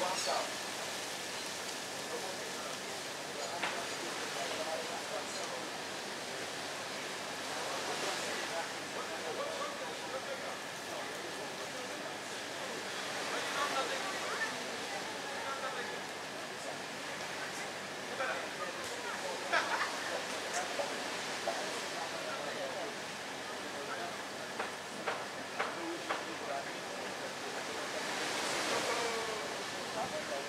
Watch out. Gracias.